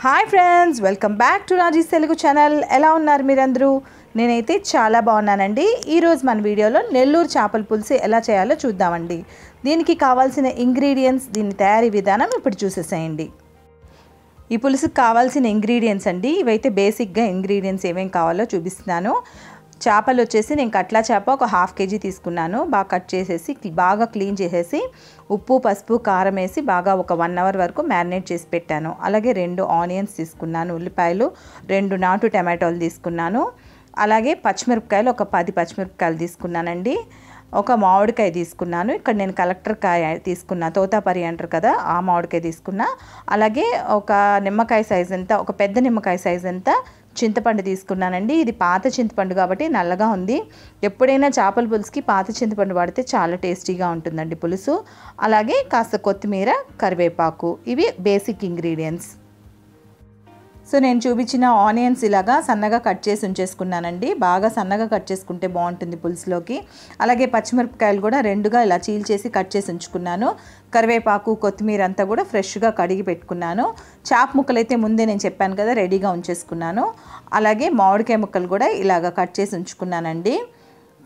Hi friends welcome back to Raji's Telugu channel ఎలా ఉన్నారు మీరందరూ? నేనైతే చాలా బాగున్నానండి. ఈరోజు మన వీడియోలో నెల్లూరు చేపల పులుసు ఎలా చేయాలో చూద్దామండి. దీనికి కావాల్సిన ఇంగ్రీడియంట్స్ దీని తయారీ విధానం ఇప్పుడు చూసేసేయండి. ఈ పులుసుకు కావాల్సిన ఇంగ్రీడియంట్స్ అండి. ఇవైతే బేసిక్గా ఇంగ్రీడియంట్స్ ఏమేమి కావాలో చూపిస్తున్నాను. చేపలు వచ్చేసి నేను కట్లా చేప ఒక హాఫ్ కేజీ తీసుకున్నాను. బాగా కట్ చేసేసి బాగా క్లీన్ చేసేసి ఉప్పు పసుపు కారం వేసి బాగా ఒక వన్ అవర్ వరకు మ్యారినేట్ చేసి పెట్టాను. అలాగే రెండు ఆనియన్స్ తీసుకున్నాను ఉల్లిపాయలు రెండు నాటు టమాటోలు తీసుకున్నాను. అలాగే పచ్చిమిరపకాయలు ఒక పది పచ్చిమిరపకాయలు తీసుకున్నానండి. ఒక మామిడికాయ తీసుకున్నాను. ఇక్కడ నేను కలెక్టర్ కాయ తీసుకున్నా తోతాపరి అంటారు కదా ఆ మామిడికాయ తీసుకున్నా. అలాగే ఒక నిమ్మకాయ సైజ్ అంతా ఒక పెద్ద నిమ్మకాయ సైజ్ అంతా చింతపండు తీసుకున్నానండి. ఇది పాత చింతపండు కాబట్టి నల్లగా ఉంది. ఎప్పుడైనా చేపల పులుసుకి పాత చింతపండు వాడితే చాలా టేస్టీగా ఉంటుందండి పులుసు. అలాగే కాస్త కొత్తిమీర కరివేపాకు. ఇవి బేసిక్ ఇంగ్రీడియంట్స్. సో నేను చూపించిన ఆనియన్స్ ఇలాగా సన్నగా కట్ చేసి ఉంచేసుకున్నానండి. బాగా సన్నగా కట్ చేసుకుంటే బాగుంటుంది పులుసులోకి. అలాగే పచ్చిమిరపకాయలు కూడా రెండుగా ఇలా చీల్చేసి కట్ చేసి ఉంచుకున్నాను. కరివేపాకు కొత్తిమీర అంతా కూడా ఫ్రెష్గా కడిగి పెట్టుకున్నాను. చాప్ ముక్కలు అయితే ముందే నేను చెప్పాను కదా రెడీగా ఉంచేసుకున్నాను. అలాగే మామిడికాయ ముక్కలు కూడా ఇలాగ కట్ చేసి ఉంచుకున్నానండి.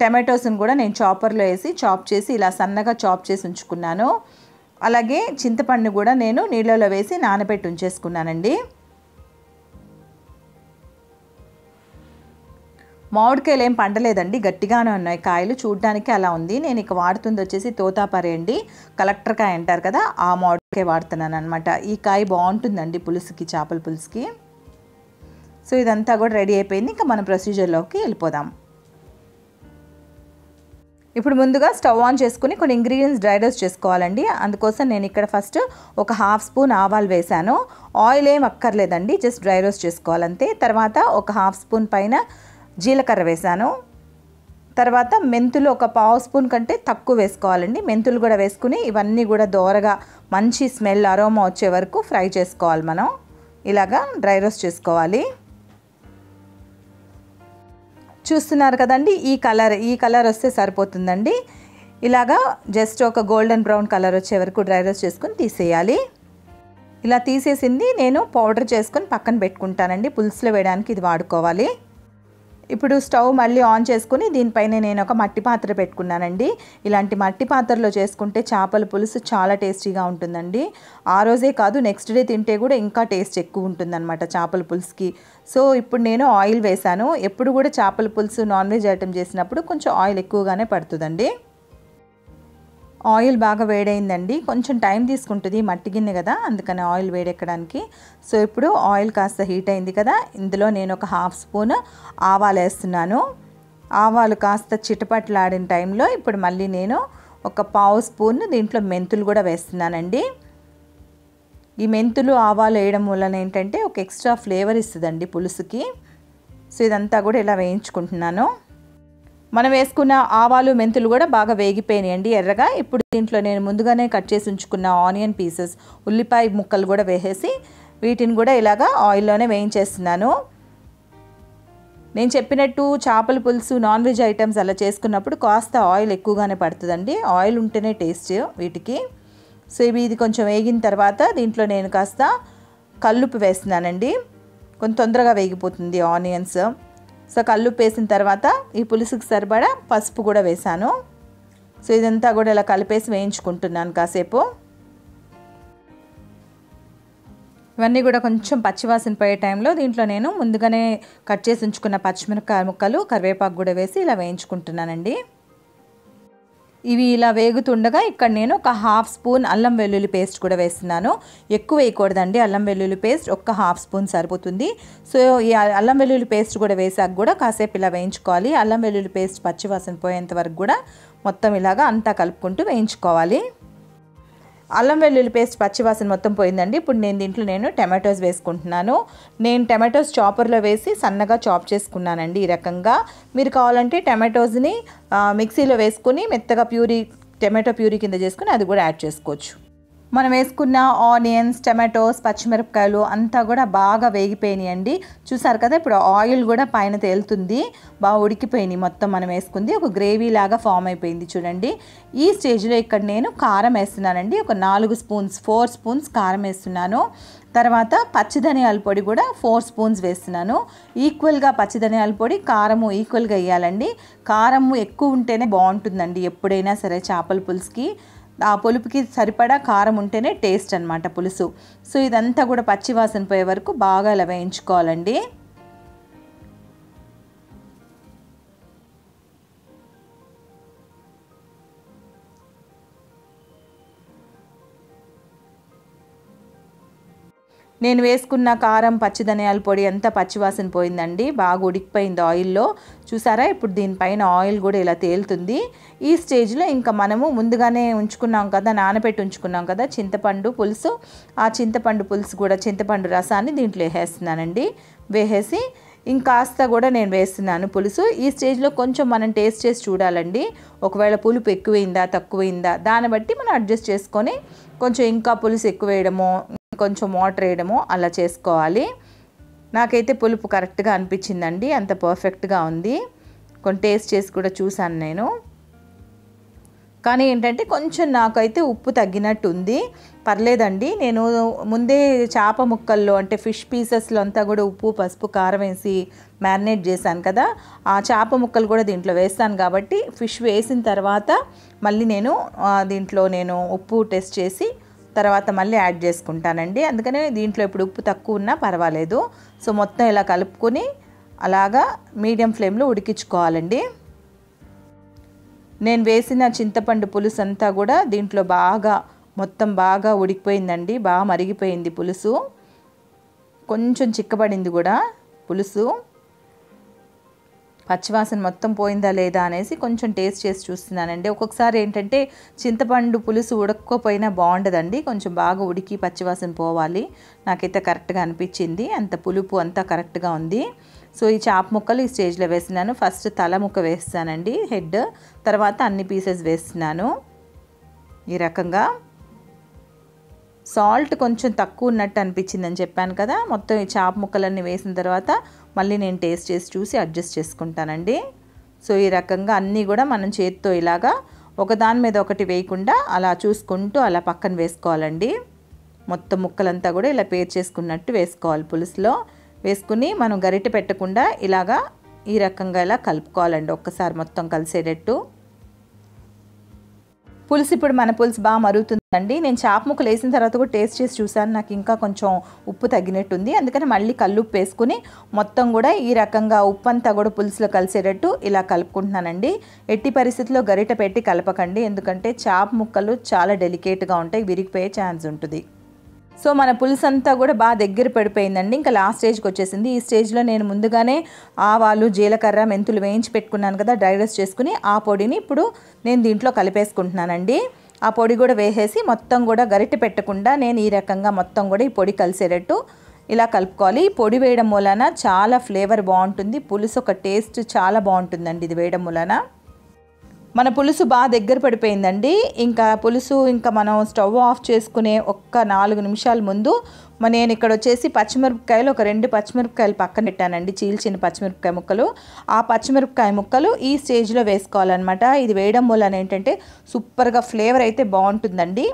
టమాటోస్ని కూడా నేను చాపర్లో వేసి చాప్ చేసి ఇలా సన్నగా చాప్ చేసి ఉంచుకున్నాను. అలాగే చింతపండు కూడా నేను నీళ్ళలో వేసి నానబెట్టి ఉంచేసుకున్నానండి. మామిడికాయలు ఏం పండలేదండి. గట్టిగానే ఉన్నాయి కాయలు. చూడడానికి అలా ఉంది. నేను ఇక వాడుతుంది వచ్చేసి తోతాపరి అండి. కలెక్టర్ కాయ అంటారు కదా ఆ మామిడికాయ వాడుతున్నాను అనమాట ఈ కాయ బాగుంటుందండి పులుసుకి చేపల పులుసుకి. సో ఇదంతా కూడా రెడీ అయిపోయింది. ఇంకా మన ప్రొసీజర్లోకి వెళ్ళిపోదాం. ఇప్పుడు ముందుగా స్టవ్ ఆన్ చేసుకుని కొన్ని ఇంగ్రీడియంట్స్ డ్రై రోస్ట్ చేసుకోవాలండి. అందుకోసం నేను ఇక్కడ ఫస్ట్ ఒక హాఫ్ స్పూన్ ఆవాలు వేశాను. ఆయిల్ ఏం అక్కర్లేదండి. జస్ట్ డ్రై రోస్ట్ చేసుకోవాలంతే. తర్వాత ఒక హాఫ్ స్పూన్ పైన జీలకర్ర వేసాను. తర్వాత మెంతులు ఒక పావు స్పూన్ కంటే తక్కువ వేసుకోవాలండి. మెంతులు కూడా వేసుకుని ఇవన్నీ కూడా దోరగా మంచి స్మెల్ అరోమా వచ్చే వరకు ఫ్రై చేసుకోవాలి మనం. ఇలాగా డ్రై రోస్ట్ చేసుకోవాలి. చూస్తున్నారు కదండి ఈ కలర్ ఈ కలర్ వస్తే సరిపోతుందండి. ఇలాగా జస్ట్ ఒక గోల్డెన్ బ్రౌన్ కలర్ వచ్చే వరకు డ్రై రోస్ట్ చేసుకుని తీసేయాలి. ఇలా తీసేసింది నేను పౌడర్ చేసుకొని పక్కన పెట్టుకుంటానండి. పులుసులో వేయడానికి ఇది వాడుకోవాలి. ఇప్పుడు స్టవ్ మళ్ళీ ఆన్ చేసుకుని దీనిపైన నేను ఒక మట్టి పాత్ర పెట్టుకున్నానండి. ఇలాంటి మట్టి పాత్రలో చేసుకుంటే చేపల పులుసు చాలా టేస్టీగా ఉంటుందండి. ఆ రోజే కాదు నెక్స్ట్ డే తింటే కూడా ఇంకా టేస్ట్ ఎక్కువ ఉంటుందన్నమాట చేపల పులుసుకి. సో ఇప్పుడు నేను ఆయిల్ వేశాను. ఎప్పుడు కూడా చేపల పులుసు నాన్ వెజ్ ఐటెం చేసినప్పుడు కొంచెం ఆయిల్ ఎక్కువగానే పడుతుందండి. ఆయిల్ బాగా వేడైందండి. కొంచెం టైం తీసుకుంటుంది మట్టి గిన్నె కదా అందుకని ఆయిల్ వేడెక్కడానికి. సో ఇప్పుడు ఆయిల్ కాస్త హీట్ అయింది కదా ఇందులో నేను ఒక హాఫ్ స్పూన్ ఆవాలు వేస్తున్నాను. ఆవాలు కాస్త చిటపట్లాడిన టైంలో ఇప్పుడు మళ్ళీ నేను ఒక పావు స్పూన్ దీంట్లో మెంతులు కూడా వేస్తున్నానండి. ఈ మెంతులు ఆవాలు వేయడం వలన ఏంటంటే ఒక ఎక్స్ట్రా ఫ్లేవర్ ఇస్తుందండి పులుసుకి. సో ఇదంతా కూడా ఇలా వేయించుకుంటున్నాను. మనం వేసుకున్న ఆవాలు మెంతులు కూడా బాగా వేగిపోయినాయండి ఎర్రగా. ఇప్పుడు దీంట్లో నేను ముందుగానే కట్ చేసి ఉంచుకున్న ఆనియన్ పీసెస్ ఉల్లిపాయ ముక్కలు కూడా వేసేసి వీటిని కూడా ఇలాగా ఆయిల్లోనే వేయించేస్తున్నాను. నేను చెప్పినట్టు చేపల పులుసు నాన్ వెజ్ ఐటమ్స్ అలా చేసుకున్నప్పుడు కాస్త ఆయిల్ ఎక్కువగానే పడుతుందండి. ఆయిల్ ఉంటేనే టేస్ట్ వీటికి. సో ఇవి ఇది కొంచెం వేగిన తర్వాత దీంట్లో నేను కాస్త కల్లుపు వేస్తున్నానండి. కొంచెం తొందరగా వేగిపోతుంది ఆనియన్స్. సో కల్లుప్పు పేసిన తర్వాత ఈ పులుసుకి సరిపడా పసుపు కూడా వేసాను సో ఇదంతా కూడా ఇలా కలిపేసి వేయించుకుంటున్నాను కాసేపు. ఇవన్నీ కూడా కొంచెం పచ్చివాసన పోయే టైంలో దీంట్లో నేను ముందుగానే కట్ చేసి ఉంచుకున్న పచ్చిమిరపకాయ ముక్కలు కరివేపాకు కూడా వేసి ఇలా వేయించుకుంటున్నానండి. ఇవి ఇలా వేగుతుండగా ఇక్కడ నేను ఒక హాఫ్ స్పూన్ అల్లం వెల్లుల్లి పేస్ట్ కూడా వేస్తున్నాను. ఎక్కువ వేయకూడదండి. అల్లం వెల్లుల్లి పేస్ట్ ఒక్క హాఫ్ స్పూన్ సరిపోతుంది. సో ఈ అల్లం వెల్లుల్లి పేస్ట్ కూడా వేసాక కూడా కాసేపు ఇలా వేయించుకోవాలి. అల్లం వెల్లుల్లి పేస్ట్ పచ్చివాసన పోయేంత వరకు కూడా మొత్తం ఇలాగా అంతా కలుపుకుంటూ వేయించుకోవాలి. అల్లం వెల్లుల్లి పేస్ట్ పచ్చివాసన మొత్తం పోయిందండి. ఇప్పుడు నేను దీంట్లో నేను టమాటోస్ వేసుకుంటున్నాను. నేను టమాటోస్ చాపర్లో వేసి సన్నగా చాప్ చేసుకున్నానండి ఈ రకంగా. మీరు కావాలంటే టమాటోస్ని మిక్సీలో వేసుకుని మెత్తగా ప్యూరీ టమాటో ప్యూరీ కింద చేసుకుని అది కూడా యాడ్ చేసుకోవచ్చు. మనం వేసుకున్న ఆనియన్స్ టమాటోస్ పచ్చిమిరపకాయలు అంతా కూడా బాగా వేగిపోయినాయండి. చూసారు కదా ఇప్పుడు ఆయిల్ కూడా పైన తేలుతుంది. బాగా ఉడికిపోయినాయి మొత్తం మనం వేసుకుంది. ఒక గ్రేవీ లాగా ఫామ్ అయిపోయింది చూడండి. ఈ స్టేజ్లో ఇక్కడ నేను కారం వేస్తున్నానండి. ఒక నాలుగు స్పూన్స్ ఫోర్ స్పూన్స్ కారం వేస్తున్నాను. తర్వాత పచ్చిధనియాల పొడి కూడా ఫోర్ స్పూన్స్ వేస్తున్నాను. ఈక్వల్గా పచ్చిధనియాల పొడి కారము ఈక్వల్గా వేయాలండి. కారము ఎక్కువ ఉంటేనే బాగుంటుందండి ఎప్పుడైనా సరే చేపల పులుసుకి. ఆ పులుపుకి సరిపడా కారం ఉంటేనే టేస్ట్ అనమాట పులుసు. సో ఇదంతా కూడా పచ్చివాసన పోయే వరకు బాగా అలా వేయించుకోవాలండి. నేను వేసుకున్న కారం పచ్చిధనియాల పొడి అంతా పచ్చివాసన పోయిందండి. బాగా ఉడికిపోయింది ఆయిల్లో. చూసారా? ఇప్పుడు దీనిపైన ఆయిల్ కూడా ఇలా తేలుతుంది. ఈ స్టేజ్లో ఇంకా మనము ముందుగానే ఉంచుకున్నాం కదా నానబెట్టి ఉంచుకున్నాం కదా చింతపండు పులుసు. ఆ చింతపండు పులుసు కూడా చింతపండు రసాన్ని దీంట్లో వేసేస్తున్నానండి. వేసేసి ఇంకాస్త కూడా నేను వేస్తున్నాను పులుసు. ఈ స్టేజ్లో కొంచెం మనం టేస్ట్ చేసి చూడాలండి. ఒకవేళ పులుపు ఎక్కువైందా తక్కువైందా దాన్ని బట్టి మనం అడ్జస్ట్ చేసుకొని కొంచెం ఇంకా పులుసు ఎక్కువ వేయడమో కొంచెం వాటర్ వేయడము అలా చేసుకోవాలి. నాకైతే పులుపు కరెక్ట్గా అనిపించిందండి. అంత పర్ఫెక్ట్గా ఉంది. కొన్ని టేస్ట్ చేసి కూడా చూశాను నేను. కానీ ఏంటంటే కొంచెం నాకైతే ఉప్పు తగ్గినట్టు ఉంది. పర్లేదండి. నేను ముందే చేప ముక్కల్లో అంటే ఫిష్ పీసెస్లో అంతా కూడా ఉప్పు పసుపు కారం వేసి మ్యారినేట్ చేశాను కదా. ఆ చేప ముక్కలు కూడా దీంట్లో వేస్తాను కాబట్టి ఫిష్ వేసిన తర్వాత మళ్ళీ నేను దీంట్లో నేను ఉప్పు టెస్ట్ చేసి తర్వాత మళ్ళీ యాడ్ చేసుకుంటానండి. అందుకనే దీంట్లో ఇప్పుడు ఉప్పు తక్కువ ఉన్నా పర్వాలేదు. సో మొత్తం ఇలా కలుపుకొని అలాగా మీడియం ఫ్లేమ్లో ఉడికించుకోవాలండి. నేను వేసిన చింతపండు పులుసు అంతా కూడా దీంట్లో బాగా మొత్తం బాగా ఉడికిపోయిందండి. బాగా మరిగిపోయింది పులుసు. కొంచెం చిక్కబడింది కూడా పులుసు. పచ్చివాసన మొత్తం పోయిందా లేదా అనేసి కొంచెం టేస్ట్ చేసి చూస్తున్నానండి. ఒక్కొక్కసారి ఏంటంటే చింతపండు పులుసు ఉడకపోయినా బాగుండదండి. కొంచెం బాగా ఉడికి పచ్చివాసన పోవాలి. నాకైతే కరెక్ట్గా అనిపించింది. అంత పులుపు అంతా కరెక్ట్గా ఉంది. సో ఈ చాప ముక్కలు ఈ స్టేజ్లో వేస్తున్నాను. ఫస్ట్ తల ముక్క వేస్తానండి హెడ్. తర్వాత అన్ని పీసెస్ వేస్తున్నాను. ఈ రకంగా సాల్ట్ కొంచెం తక్కువ ఉన్నట్టు అనిపించిందని చెప్పాను కదా. మొత్తం ఈ చాప ముక్కలన్నీ వేసిన తర్వాత మళ్ళీ నేను టేస్ట్ చేసి చూసి అడ్జస్ట్ చేసుకుంటానండి. సో ఈ రకంగా అన్నీ కూడా మనం చేతితో ఇలాగా ఒకదాని మీద ఒకటి వేయకుండా అలా చూసుకుంటూ అలా పక్కన వేసుకోవాలండి. మొత్తం ముక్కలంతా కూడా ఇలా పేర్ చేసుకున్నట్టు వేసుకోవాలి పులుసులో. వేసుకుని మనం గరిటె పెట్టకుండా ఇలాగా ఈ రకంగా ఇలా కలుపుకోవాలండి. ఒక్కసారి మొత్తం కలిసేటట్టు. పులుసు ఇప్పుడు మన పులుసు బాగా మరుగుతుందండి. నేను చాప ముక్కలు వేసిన తర్వాత కూడా టేస్ట్ చేసి చూసాను నాకు ఇంకా కొంచెం ఉప్పు తగ్గినట్టుంది. అందుకని మళ్ళీ కల్లుప్పు వేసుకుని మొత్తం కూడా ఈ రకంగా ఉప్పు అంతా కూడా పులుసులో కలిసేటట్టు ఇలా కలుపుకుంటున్నానండి. ఎట్టి పరిస్థితుల్లో గరిట పెట్టి కలపకండి. ఎందుకంటే చాప ముక్కలు చాలా డెలికేట్గా ఉంటాయి. విరిగిపోయే ఛాన్స్ ఉంటుంది. సో మన పులుసు అంతా కూడా బాగా దగ్గర పడిపోయిందండి. ఇంకా లాస్ట్ స్టేజ్కి వచ్చేసింది. ఈ స్టేజ్లో నేను ముందుగానే ఆవాలు జీలకర్ర మెంతులు వేయించి పెట్టుకున్నాను కదా డ్రై రోస్ట్ చేసుకుని ఆ పొడిని ఇప్పుడు నేను దీంట్లో కలిపేసుకుంటున్నానండి. ఆ పొడి కూడా వేసేసి మొత్తం కూడా గరిటె పెట్టకుండా నేను ఈ రకంగా మొత్తం కూడా ఈ పొడి కలిసేటట్టు ఇలా కలుపుకోవాలి. ఈ పొడి వేయడం వలన చాలా ఫ్లేవర్ బాగుంటుంది. పులుసు ఒక టేస్ట్ చాలా బాగుంటుందండి ఇది వేయడం వలన. మన పులుసు బాగా దగ్గర పడిపోయిందండి. ఇంకా పులుసు ఇంకా మనం స్టవ్ ఆఫ్ చేసుకునే ఒక్క నాలుగు నిమిషాల ముందు మరి నేను ఇక్కడ వచ్చేసి పచ్చిమిరపకాయలు ఒక రెండు పచ్చిమిరపకాయలు పక్కన పెట్టానండి చీల్చిన పచ్చిమిరపకాయ ముక్కలు. ఆ పచ్చిమిరపకాయ ముక్కలు ఈ స్టేజ్లో వేసుకోవాలన్నమాట. ఇది వేయడం వలన ఏంటంటే సూపర్గా ఫ్లేవర్ అయితే బాగుంటుందండి.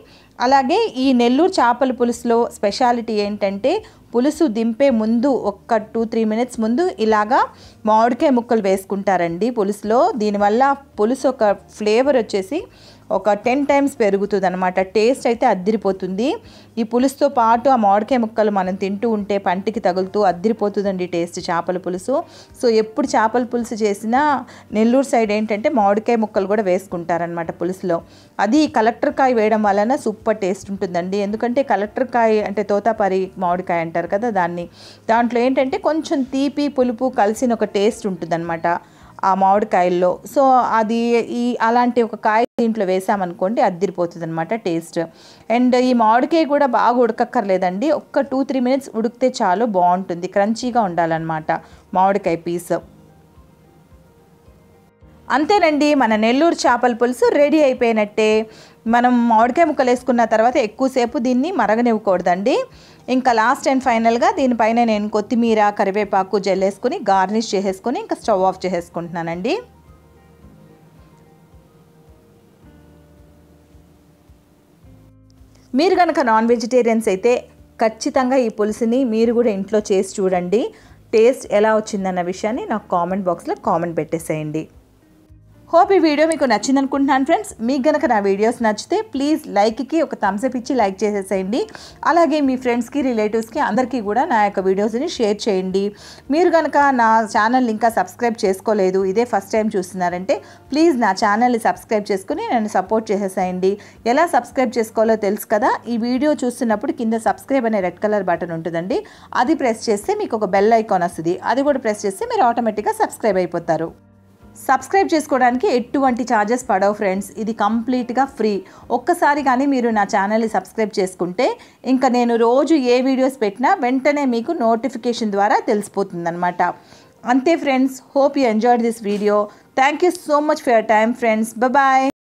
అలాగే ఈ నెల్లూరు చేపల పులుసులో స్పెషాలిటీ ఏంటంటే పులుసు దింపే ముందు ఒక్క టూ త్రీ మినిట్స్ ముందు ఇలాగా మామిడికాయ ముక్కలు వేసుకుంటారండి పులుసులో. దీనివల్ల పులుసు ఒక ఫ్లేవర్ వచ్చేసి ఒక టెన్ టైమ్స్ పెరుగుతుంది అనమాట టేస్ట్ అయితే అద్దిరిపోతుంది. ఈ పులుసుతో పాటు ఆ మామిడికాయ ముక్కలు మనం తింటూ ఉంటే పంటికి తగులుతూ అద్దిరిపోతుందండి టేస్ట్ చేపల పులుసు. సో ఎప్పుడు చేపల పులుసు చేసినా నెల్లూరు సైడ్ ఏంటంటే మామిడికాయ ముక్కలు కూడా వేసుకుంటారనమాట పులుసులో. అది కలెక్టర్ కాయ వేయడం వలన సూపర్ టేస్ట్ ఉంటుందండి. ఎందుకంటే కలెక్టర్ కాయ అంటే తోతాపరి మామిడికాయ అంటారు కదా దాన్ని. దాంట్లో ఏంటంటే కొంచెం తీపి పులుపు కలిసిన ఒక టేస్ట్ ఉంటుందన్నమాట. ఆ మామిడికాయల్లో సో అది ఈ అలాంటి ఒక కాయ దీంట్లో వేసామనుకోండి అద్దిరిపోతుంది అనమాట టేస్ట్. అండ్ ఈ మామిడికాయ కూడా బాగా ఉడకక్కర్లేదండి. ఒక్క టూ త్రీ మినిట్స్ ఉడికితే చాలు బాగుంటుంది. క్రంచీగా ఉండాలన్నమాట మామిడికాయ పీస్. అంతేనండి మన నెల్లూరు చేపల పులుసు రెడీ అయిపోయినట్టే. మనం మామిడికాయ ముక్కలు వేసుకున్న తర్వాత ఎక్కువసేపు దీన్ని మరగనివ్వకూడదండి. ఇంకా లాస్ట్ అండ్ ఫైనల్గా దీనిపైన నేను కొత్తిమీర కరివేపాకు జల్లేసుకుని గార్నిష్ చేసేసుకుని ఇంకా స్టవ్ ఆఫ్ చేసేసుకుంటున్నానండి. మీరు కనుక నాన్ వెజిటేరియన్స్ అయితే ఖచ్చితంగా ఈ పులుసుని మీరు కూడా ఇంట్లో చేసి చూడండి. టేస్ట్ ఎలా వచ్చిందన్న విషయాన్ని నాకు కామెంట్ బాక్స్లో కామెంట్ పెట్టేసేయండి. హోప్ ఈ వీడియో మీకు నచ్చింది అనుకుంటున్నాను ఫ్రెండ్స్ మీకు గనక నా వీడియోస్ నచ్చితే ప్లీజ్ లైక్కి ఒక థమ్స్అప్ ఇచ్చి లైక్ చేసేసేయండి. అలాగే మీ ఫ్రెండ్స్కి రిలేటివ్స్కి అందరికీ కూడా నా యొక్క వీడియోస్ని షేర్ చేయండి. మీరు కనుక నా ఛానల్ ఇంకా సబ్స్క్రైబ్ చేసుకోలేదు ఇదే ఫస్ట్ టైం చూస్తున్నారంటే ప్లీజ్ నా ఛానల్ని సబ్స్క్రైబ్ చేసుకుని నన్ను సపోర్ట్ చేసేసేయండి. ఎలా సబ్స్క్రైబ్ చేసుకోవాలో తెలుసు కదా? ఈ వీడియో చూస్తున్నప్పుడు కింద సబ్స్క్రైబ్ అనే రెడ్ కలర్ బటన్ ఉంటుందండి. అది ప్రెస్ చేస్తే మీకు ఒక బెల్ ఐకాన్ వస్తుంది. అది కూడా ప్రెస్ చేస్తే మీరు ఆటోమేటిక్గా సబ్స్క్రైబ్ అయిపోతారు. సబ్స్క్రైబ్ చేసుకోవడానికి ఎటువంటి ఛార్జెస్ పడవు ఫ్రెండ్స్ ఇది కంప్లీట్గా ఫ్రీ ఒక్కసారి కానీ మీరు నా ఛానల్ని సబ్స్క్రైబ్ చేసుకుంటే ఇంకా నేను రోజు ఏ వీడియోస్ పెట్టినా వెంటనే మీకు నోటిఫికేషన్ ద్వారా తెలిసిపోతుందనమాట అంతే friends hope you enjoyed this video thank you so much for your time friends bye